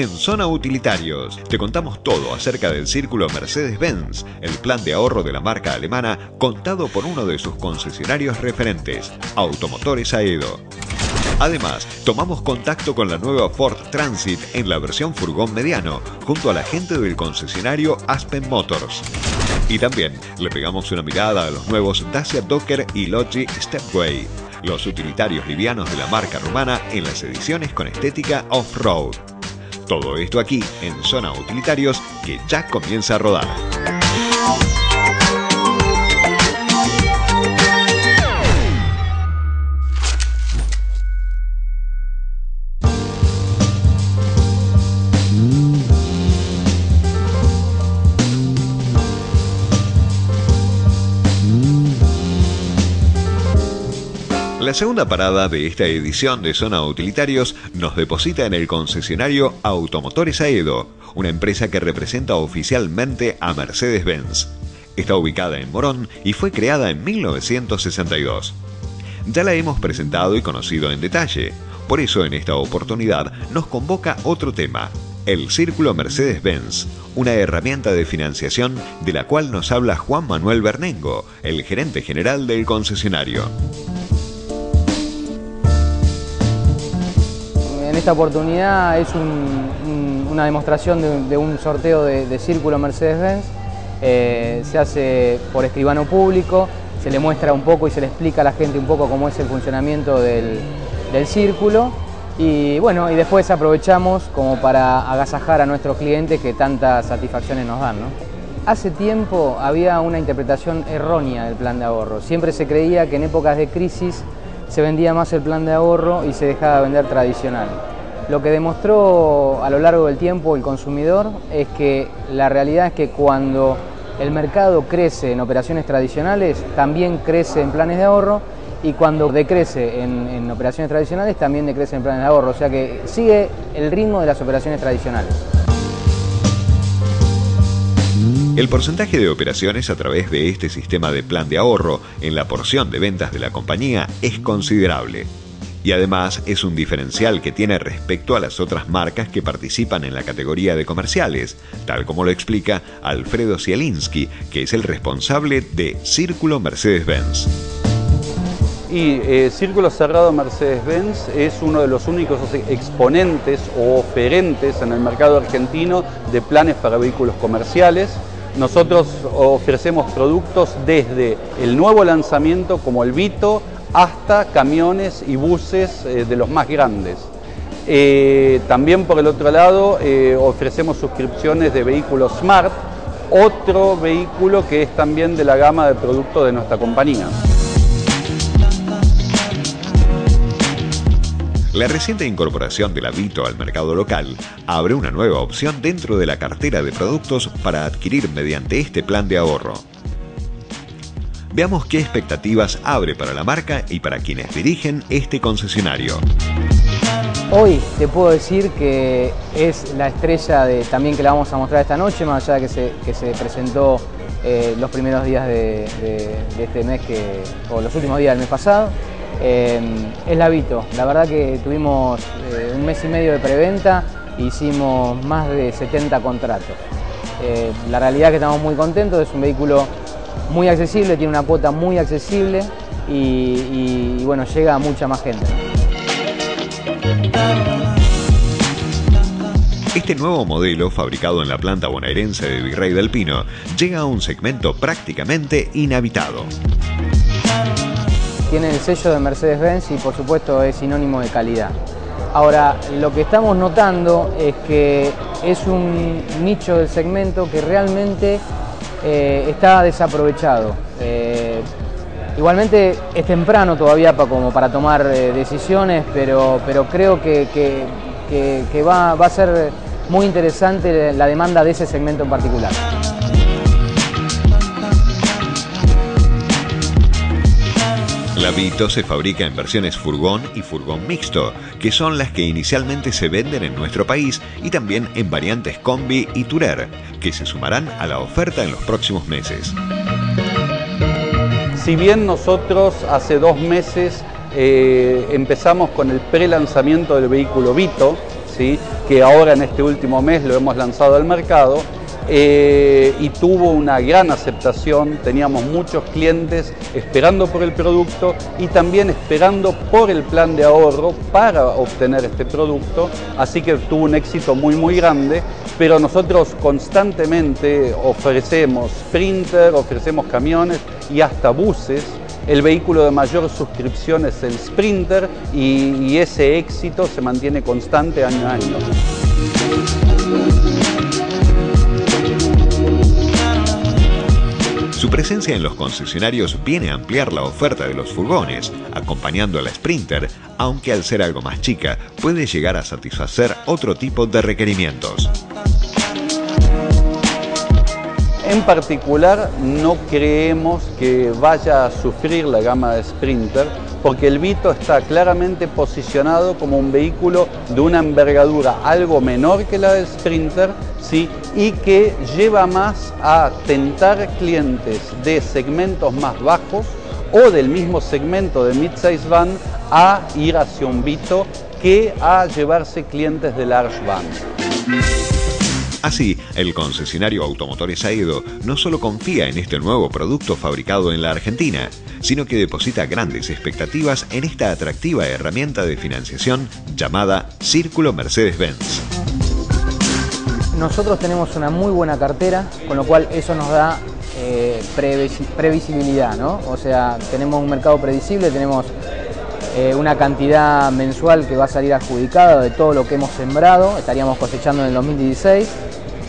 En Zona Utilitarios, te contamos todo acerca del círculo Mercedes-Benz, el plan de ahorro de la marca alemana contado por uno de sus concesionarios referentes, Automotores Aedo. Además, tomamos contacto con la nueva Ford Transit en la versión furgón mediano, junto a la gente del concesionario Aspen Motors. Y también le pegamos una mirada a los nuevos Dacia Docker y Logi Stepway, los utilitarios livianos de la marca rumana en las ediciones con estética off-road. Todo esto aquí en Zona Utilitarios que ya comienza a rodar. La segunda parada de esta edición de Zona Utilitarios nos deposita en el concesionario Automotores Aedo, una empresa que representa oficialmente a Mercedes-Benz. Está ubicada en Morón y fue creada en 1962. Ya la hemos presentado y conocido en detalle, por eso en esta oportunidad nos convoca otro tema, el Círculo Mercedes-Benz, una herramienta de financiación de la cual nos habla Juan Manuel Bernengo, el gerente general del concesionario. Esta oportunidad es una demostración de, un sorteo de, círculo Mercedes-Benz. Eh, se hace por escribano público, se le muestra un poco y se le explica a la gente un poco cómo es el funcionamiento del, círculo. Y bueno, y después aprovechamos como para agasajar a nuestros clientes que tantas satisfacciones nos dan. Hace tiempo había una interpretación errónea del plan de ahorro. Siempre se creía que en épocas de crisis se vendía más el plan de ahorro y se dejaba de vender tradicional. Lo que demostró a lo largo del tiempo el consumidor es que la realidad es que cuando el mercado crece en operaciones tradicionales, también crece en planes de ahorro y cuando decrece en, operaciones tradicionales, también decrece en planes de ahorro. O sea que sigue el ritmo de las operaciones tradicionales. El porcentaje de operaciones a través de este sistema de plan de ahorro en la porción de ventas de la compañía es considerable. Y además es un diferencial que tiene respecto a las otras marcas que participan en la categoría de comerciales, tal como lo explica Alfredo Zielinski, que es el responsable de Círculo Mercedes-Benz. Y eh, Círculo Cerrado Mercedes-Benz es uno de los únicos exponentes o oferentes en el mercado argentino de planes para vehículos comerciales. Nosotros ofrecemos productos desde el nuevo lanzamiento como el Vito hasta camiones y buses eh, de los más grandes. Eh, también por el otro lado eh, ofrecemos suscripciones de vehículos Smart, otro vehículo que es también de la gama de productos de nuestra compañía. La reciente incorporación de la Vito al mercado local abre una nueva opción dentro de la cartera de productos para adquirir mediante este plan de ahorro. Veamos qué expectativas abre para la marca y para quienes dirigen este concesionario. Hoy te puedo decir que es la estrella de, también que la vamos a mostrar esta noche, más allá de que se, presentó eh, los primeros días de, este mes, que, o los últimos días del mes pasado. Eh, es la Vito. La verdad que tuvimos eh, un mes y medio de preventa, hicimos más de 70 contratos. La realidad es que estamos muy contentos, es un vehículo muy accesible, tiene una cuota muy accesible y, y bueno, llega a mucha más gente. Este nuevo modelo, fabricado en la planta bonaerense de Virrey del Pino, llega a un segmento prácticamente inhabitado tiene el sello de Mercedes-Benz y por supuesto es sinónimo de calidad. Ahora, lo que estamos notando es que es un nicho del segmento que realmente eh, está desaprovechado. Eh, igualmente es temprano todavía para, como para tomar eh, decisiones, pero, pero creo que, que va, va a ser muy interesante la demanda de ese segmento en particular. La Vito se fabrica en versiones furgón y furgón mixto, que son las que inicialmente se venden en nuestro país y también en variantes combi y tourer, que se sumarán a la oferta en los próximos meses. Si bien nosotros hace dos meses eh, empezamos con el pre-lanzamiento del vehículo Vito, ¿sí? que ahora en este último mes lo hemos lanzado al mercado eh, y tuvo una gran aceptación, teníamos muchos clientes esperando por el producto y también esperando por el plan de ahorro para obtener este producto, así que tuvo un éxito muy muy grande, pero nosotros constantemente ofrecemos printer, ofrecemos camiones y hasta buses. El vehículo de mayor suscripción es el Sprinter y, y, ese éxito se mantiene constante año a año. Su presencia en los concesionarios viene a ampliar la oferta de los furgones, acompañando a la Sprinter, aunque al ser algo más chica, puede llegar a satisfacer otro tipo de requerimientos. En particular, no creemos que vaya a sufrir la gama de Sprinter porque el Vito está claramente posicionado como un vehículo de una envergadura algo menor que la del Sprinter ¿sí? y que lleva más a tentar clientes de segmentos más bajos o del mismo segmento de mid-size van a ir hacia un Vito que a llevarse clientes de large van. Así, el concesionario Automotores Aedo no solo confía en este nuevo producto fabricado en la Argentina, sino que deposita grandes expectativas en esta atractiva herramienta de financiación llamada Círculo Mercedes-Benz. Nosotros tenemos una muy buena cartera, con lo cual eso nos da eh, previsibilidad, ¿no? O sea, tenemos un mercado predecible, tenemos eh, una cantidad mensual que va a salir adjudicada de todo lo que hemos sembrado, estaríamos cosechando en el 2016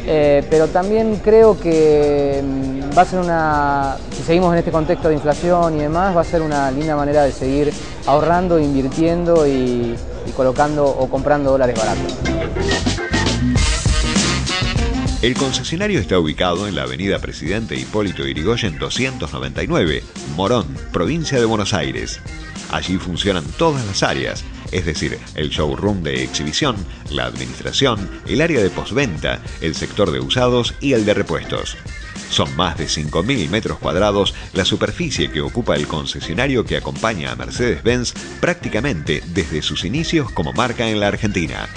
eh, pero también creo que mm, va a ser una, si seguimos en este contexto de inflación y demás, va a ser una linda manera de seguir ahorrando, invirtiendo y, y colocando o comprando dólares baratos. El concesionario está ubicado en la avenida Presidente Hipólito Yrigoyen 299, Morón, provincia de Buenos Aires. Allí funcionan todas las áreas, es decir, el showroom de exhibición, la administración, el área de postventa, el sector de usados y el de repuestos. Son más de 5.000 metros cuadrados la superficie que ocupa el concesionario que acompaña a Mercedes-Benz prácticamente desde sus inicios como marca en la Argentina.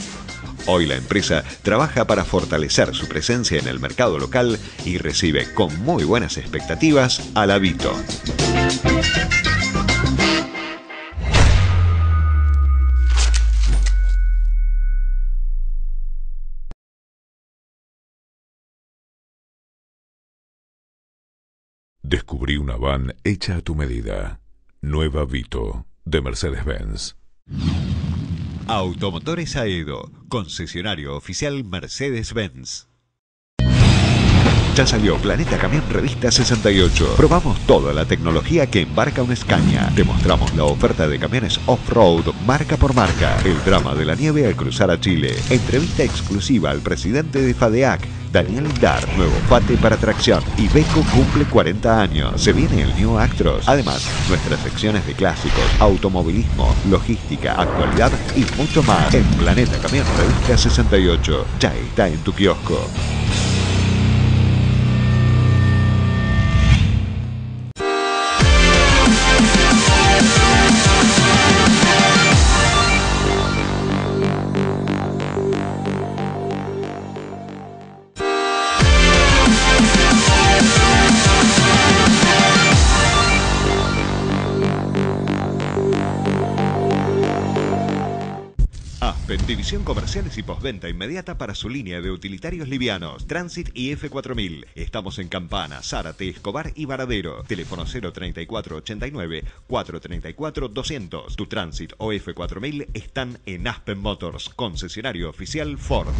Hoy la empresa trabaja para fortalecer su presencia en el mercado local y recibe con muy buenas expectativas a la Descubrí una van hecha a tu medida. Nueva Vito, de Mercedes-Benz. Automotores Aedo, concesionario oficial Mercedes-Benz. Ya salió Planeta Camión Revista 68. Probamos toda la tecnología que embarca un Scania. Demostramos la oferta de camiones off-road marca por marca. El drama de la nieve al cruzar a Chile. Entrevista exclusiva al presidente de FADEAC, Daniel Dar, nuevo FATE para tracción. Ibeco cumple 40 años. Se viene el New Actros. Además, nuestras secciones de clásicos, automovilismo, logística, actualidad y mucho más. En Planeta Camión Revista 68. Ya está en tu kiosco. Comerciales y postventa inmediata para su línea de utilitarios livianos, Transit y F4000. Estamos en Campana, Zárate, Escobar y Varadero. Teléfono 03489 434 200. Tu Transit o F4000 están en Aspen Motors, concesionario oficial Ford.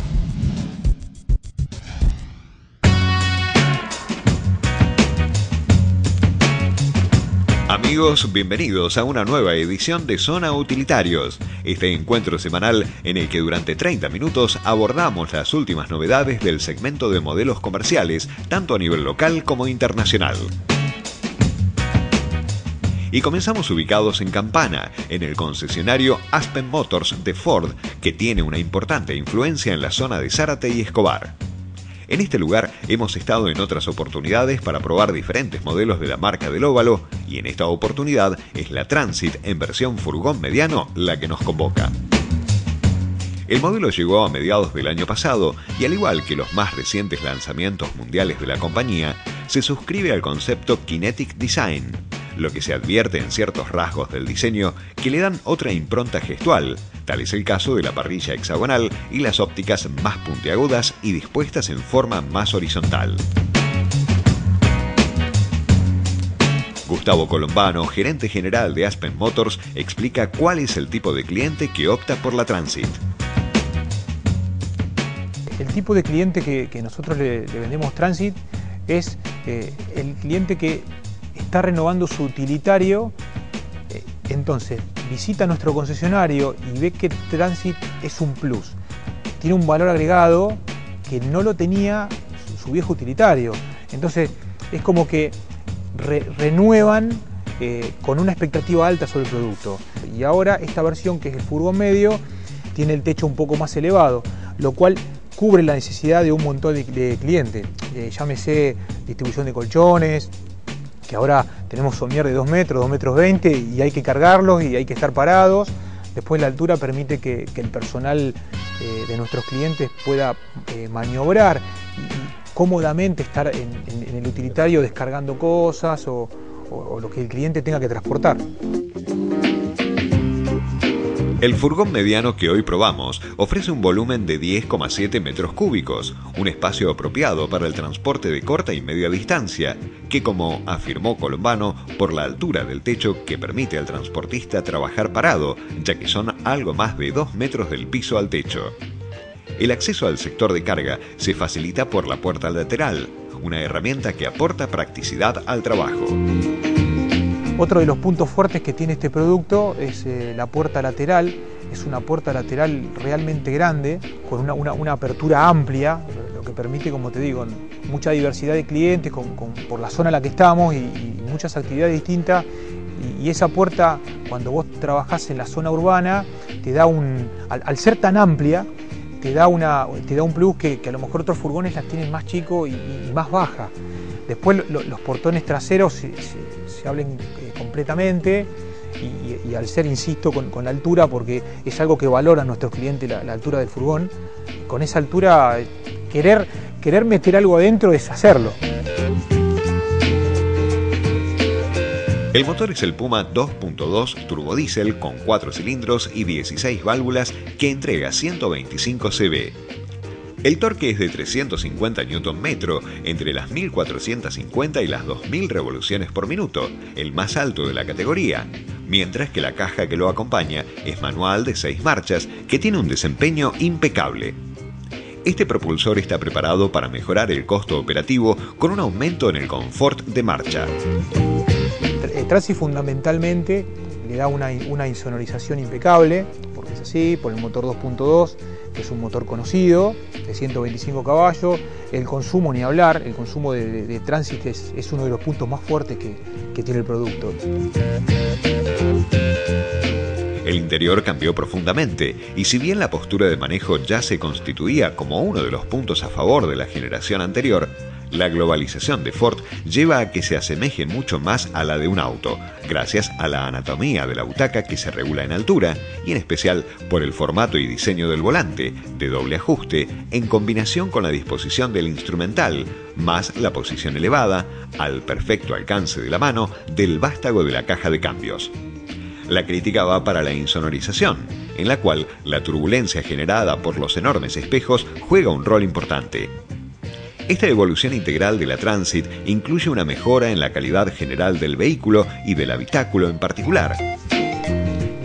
Amigos, bienvenidos a una nueva edición de Zona Utilitarios, este encuentro semanal en el que durante 30 minutos abordamos las últimas novedades del segmento de modelos comerciales, tanto a nivel local como internacional. Y comenzamos ubicados en Campana, en el concesionario Aspen Motors de Ford, que tiene una importante influencia en la zona de Zárate y Escobar. En este lugar hemos estado en otras oportunidades para probar diferentes modelos de la marca del óvalo y en esta oportunidad es la Transit en versión furgón mediano la que nos convoca. El modelo llegó a mediados del año pasado y al igual que los más recientes lanzamientos mundiales de la compañía, se suscribe al concepto Kinetic Design, lo que se advierte en ciertos rasgos del diseño que le dan otra impronta gestual, tal es el caso de la parrilla hexagonal y las ópticas más puntiagudas y dispuestas en forma más horizontal. Gustavo Colombano, gerente general de Aspen Motors, explica cuál es el tipo de cliente que opta por la Transit. El tipo de cliente que, nosotros le, vendemos Transit es eh, el cliente que está renovando su utilitario, eh, entonces visita nuestro concesionario y ve que Transit es un plus. Tiene un valor agregado que no lo tenía su viejo utilitario. Entonces es como que renuevan eh, con una expectativa alta sobre el producto. Y ahora esta versión, que es el furgón medio, tiene el techo un poco más elevado, lo cual cubre la necesidad de un montón de, clientes. Eh, llámese distribución de colchones, que ahora tenemos somier de 2 metros, 2 metros 20 y hay que cargarlos y hay que estar parados. Después la altura permite que, el personal eh, de nuestros clientes pueda maniobrar cómodamente estar en, el utilitario descargando cosas o, lo que el cliente tenga que transportar. El furgón mediano que hoy probamos ofrece un volumen de 10,7 metros cúbicos, un espacio apropiado para el transporte de corta y media distancia, que como afirmó Colombano, por la altura del techo que permite al transportista trabajar parado, ya que son algo más de 2 metros del piso al techo. El acceso al sector de carga se facilita por la puerta lateral, una herramienta que aporta practicidad al trabajo. Otro de los puntos fuertes que tiene este producto es eh, la puerta lateral. Es una puerta lateral realmente grande, con una, apertura amplia, lo que permite, como te digo, mucha diversidad de clientes por la zona en la que estamos y, muchas actividades distintas. Y, esa puerta, cuando vos trabajás en la zona urbana, te da un, al ser tan amplia, te da, una, te da un plus que, a lo mejor otros furgones las tienen más chico y, más baja. Después los portones traseros se, se, abren eh, completamente y, al ser, insisto, con, la altura, porque es algo que valora nuestros clientes, la, la, altura del furgón, con esa altura querer, querer meter algo adentro es hacerlo. El motor es el Puma 2.2 turbodiesel con 4 cilindros y 16 válvulas que entrega 125 cb. El torque es de 350 Nm entre las 1450 y las 2000 revoluciones por minuto, el más alto de la categoría, mientras que la caja que lo acompaña es manual de 6 marchas que tiene un desempeño impecable. Este propulsor está preparado para mejorar el costo operativo con un aumento en el confort de marcha. Trasi fundamentalmente le da una, insonorización impecable, porque es así, por el motor 2.2, que es un motor conocido, de 125 caballos. El consumo, ni hablar, el consumo de, de, tránsito es, uno de los puntos más fuertes que, que tiene el producto. El interior cambió profundamente y si bien la postura de manejo ya se constituía como uno de los puntos a favor de la generación anterior, la globalización de Ford lleva a que se asemeje mucho más a la de un auto, gracias a la anatomía de la butaca que se regula en altura y en especial por el formato y diseño del volante, de doble ajuste, en combinación con la disposición del instrumental, más la posición elevada, al perfecto alcance de la mano, del vástago de la caja de cambios. La crítica va para la insonorización, en la cual la turbulencia generada por los enormes espejos juega un rol importante. Esta evolución integral de la Transit incluye una mejora en la calidad general del vehículo y del habitáculo en particular.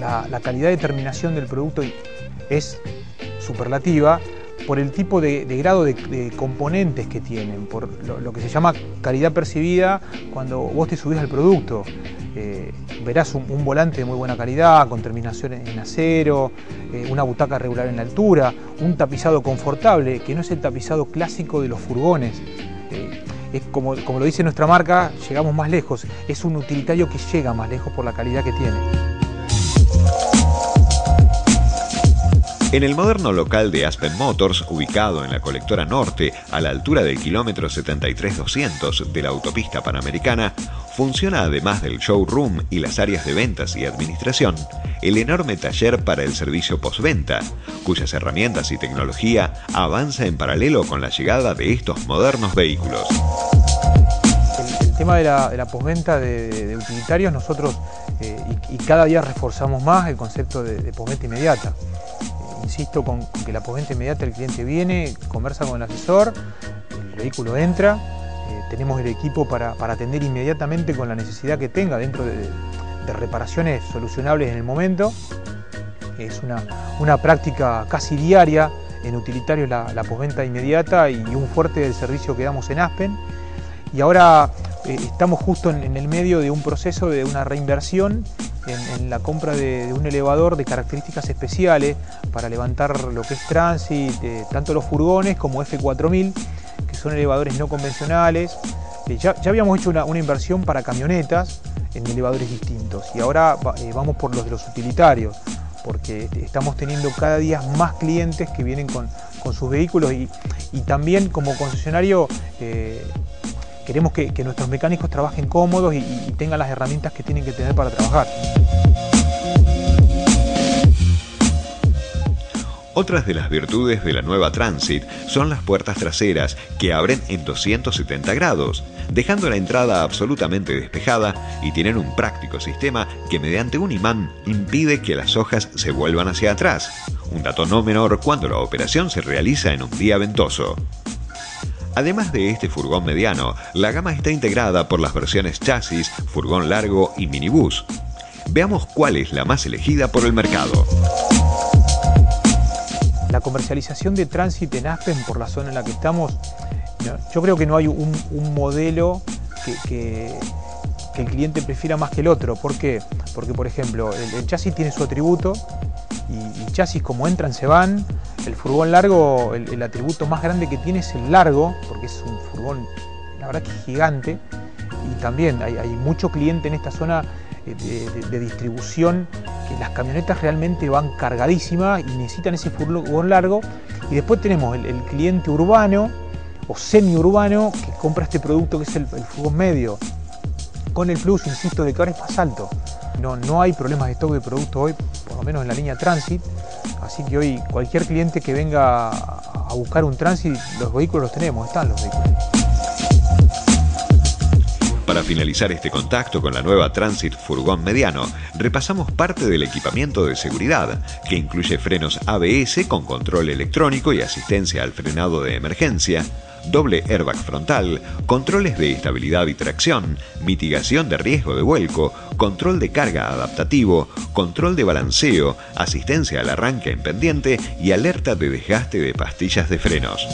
La, calidad de terminación del producto es superlativa por el tipo de, grado de, componentes que tienen, por lo, que se llama calidad percibida cuando vos te subís al producto. Eh, verás un, volante de muy buena calidad, con terminación en acero, eh, una butaca regular en la altura, un tapizado confortable, que no es el tapizado clásico de los furgones. Eh, es como, como lo dice nuestra marca, llegamos más lejos. Es un utilitario que llega más lejos por la calidad que tiene. En el moderno local de Aspen Motors, ubicado en la colectora norte, a la altura del kilómetro 73200 de la autopista panamericana, funciona además del showroom y las áreas de ventas y administración, el enorme taller para el servicio postventa, cuyas herramientas y tecnología avanza en paralelo con la llegada de estos modernos vehículos. El, tema de la, postventa de, utilitarios, nosotros eh, y, cada día reforzamos más el concepto de, de postventa inmediata. Insisto con, que la postventa inmediata el cliente viene, conversa con el asesor, el vehículo entra, eh, tenemos el equipo para, atender inmediatamente con la necesidad que tenga dentro de, reparaciones solucionables en el momento. Es una, práctica casi diaria en utilitarios la, la postventa inmediata y un fuerte servicio que damos en Aspen. Y ahora eh, estamos justo en, el medio de un proceso de una reinversión en, la compra de, un elevador de características especiales para levantar lo que es transit, eh, tanto los furgones como F4000, que son elevadores no convencionales. Eh, ya, habíamos hecho una, inversión para camionetas en elevadores distintos y ahora vamos por los de los utilitarios porque estamos teniendo cada día más clientes que vienen con, sus vehículos y, también como concesionario Queremos que, nuestros mecánicos trabajen cómodos y, tengan las herramientas que tienen que tener para trabajar. Otras de las virtudes de la nueva Transit son las puertas traseras que abren en 270 grados, dejando la entrada absolutamente despejada y tienen un práctico sistema que mediante un imán impide que las hojas se vuelvan hacia atrás, un dato no menor cuando la operación se realiza en un día ventoso. Además de este furgón mediano, la gama está integrada por las versiones chasis, furgón largo y minibús. Veamos cuál es la más elegida por el mercado. La comercialización de Transit en Aspen por la zona en la que estamos, yo creo que no hay un, modelo que, el cliente prefiera más que el otro. ¿Por qué? Porque, por ejemplo, el, chasis tiene su atributo y, chasis como entran se van, el furgón largo, el, atributo más grande que tiene es el largo, porque es un furgón, la verdad que gigante. Y también hay, mucho cliente en esta zona eh, de, distribución que las camionetas realmente van cargadísimas y necesitan ese furgón largo. Y después tenemos el, cliente urbano o semi-urbano que compra este producto que es el, furgón medio. Con el plus, insisto, de que ahora es más alto. No, no hay problemas de stock de producto hoy, por lo menos en la línea Transit. Así que hoy cualquier cliente que venga a buscar un Transit, los vehículos los tenemos, están los vehículos. Para finalizar este contacto con la nueva Transit Furgón Mediano, repasamos parte del equipamiento de seguridad, que incluye frenos ABS con control electrónico y asistencia al frenado de emergencia, doble airbag frontal, controles de estabilidad y tracción, mitigación de riesgo de vuelco, control de carga adaptativo, control de balanceo, asistencia al arranque en pendiente y alerta de desgaste de pastillas de frenos.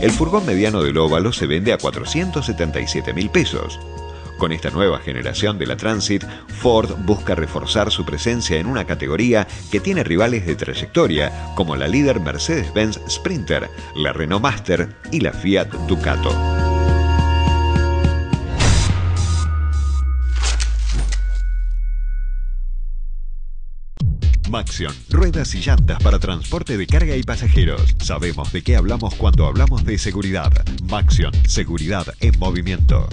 El furgón mediano del óvalo se vende a 477 mil pesos. Con esta nueva generación de la Transit, Ford busca reforzar su presencia en una categoría que tiene rivales de trayectoria, como la líder Mercedes-Benz Sprinter, la Renault Master y la Fiat Ducato. Maxion, ruedas y llantas para transporte de carga y pasajeros. Sabemos de qué hablamos cuando hablamos de seguridad. Maxion, seguridad en movimiento.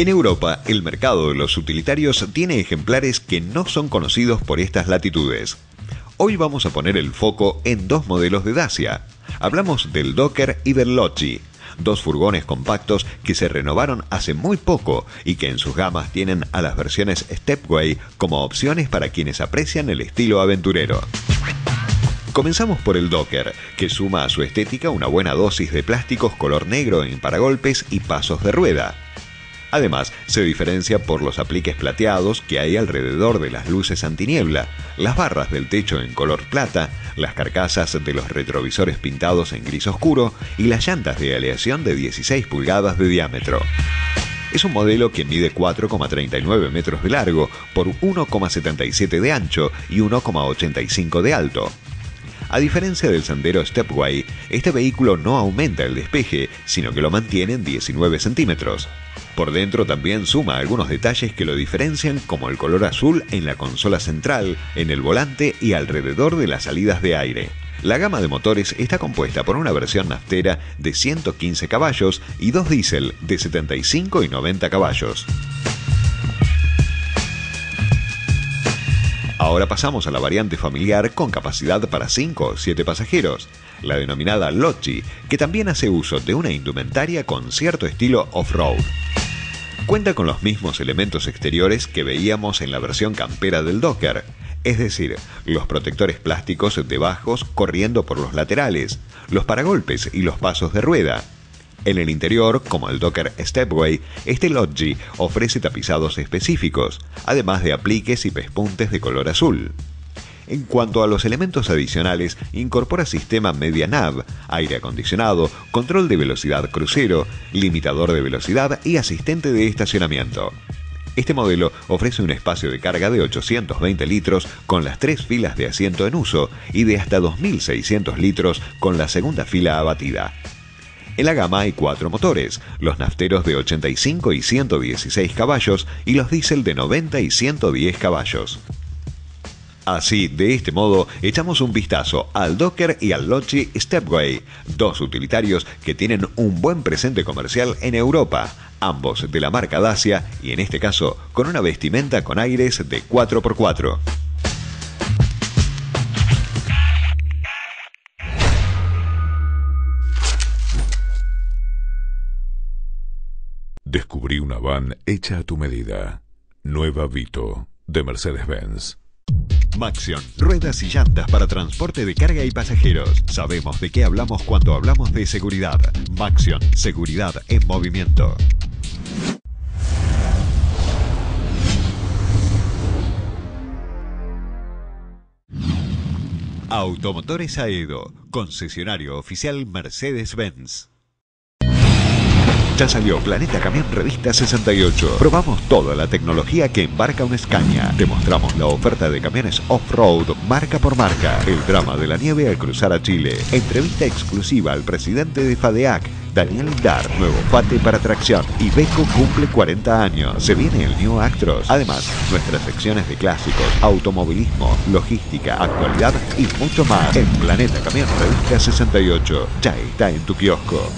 En Europa, el mercado de los utilitarios tiene ejemplares que no son conocidos por estas latitudes. Hoy vamos a poner el foco en dos modelos de Dacia. Hablamos del Docker y del Logi, dos furgones compactos que se renovaron hace muy poco y que en sus gamas tienen a las versiones Stepway como opciones para quienes aprecian el estilo aventurero. Comenzamos por el Docker, que suma a su estética una buena dosis de plásticos color negro en paragolpes y pasos de rueda. Además, se diferencia por los apliques plateados que hay alrededor de las luces antiniebla, las barras del techo en color plata, las carcasas de los retrovisores pintados en gris oscuro y las llantas de aleación de 16 pulgadas de diámetro. Es un modelo que mide 4,39 metros de largo por 1,77 de ancho y 1,85 de alto. A diferencia del sendero Stepway, este vehículo no aumenta el despeje, sino que lo mantiene en 19 centímetros. Por dentro también suma algunos detalles que lo diferencian como el color azul en la consola central, en el volante y alrededor de las salidas de aire. La gama de motores está compuesta por una versión naftera de 115 caballos y dos diésel de 75 y 90 caballos. Ahora pasamos a la variante familiar con capacidad para 5 o 7 pasajeros, la denominada Lochi, que también hace uso de una indumentaria con cierto estilo off-road. Cuenta con los mismos elementos exteriores que veíamos en la versión campera del Docker, es decir, los protectores plásticos de bajos corriendo por los laterales, los paragolpes y los pasos de rueda. En el interior, como el Docker Stepway, este Logi ofrece tapizados específicos, además de apliques y pespuntes de color azul. En cuanto a los elementos adicionales, incorpora sistema media nav, aire acondicionado, control de velocidad crucero, limitador de velocidad y asistente de estacionamiento. Este modelo ofrece un espacio de carga de 820 litros con las tres filas de asiento en uso y de hasta 2.600 litros con la segunda fila abatida. En la gama hay cuatro motores, los nafteros de 85 y 116 caballos y los diésel de 90 y 110 caballos. Así, de este modo, echamos un vistazo al Docker y al Logi Stepway, dos utilitarios que tienen un buen presente comercial en Europa, ambos de la marca Dacia y en este caso con una vestimenta con aires de 4x4. Descubrí una van hecha a tu medida. Nueva Vito de Mercedes-Benz. Maxion, ruedas y llantas para transporte de carga y pasajeros. Sabemos de qué hablamos cuando hablamos de seguridad. Maxion, seguridad en movimiento. Automotores Aedo, concesionario oficial Mercedes-Benz. Ya salió Planeta Camión Revista 68. Probamos toda la tecnología que embarca un Scania. Demostramos la oferta de camiones off-road marca por marca. El drama de la nieve al cruzar a Chile. Entrevista exclusiva al presidente de FADEAC, Daniel Dar. Nuevo FATE para tracción. Ibeco cumple 40 años. Se viene el New Actros. Además, nuestras secciones de clásicos, automovilismo, logística, actualidad y mucho más. En Planeta Camión Revista 68. Ya está en tu kiosco.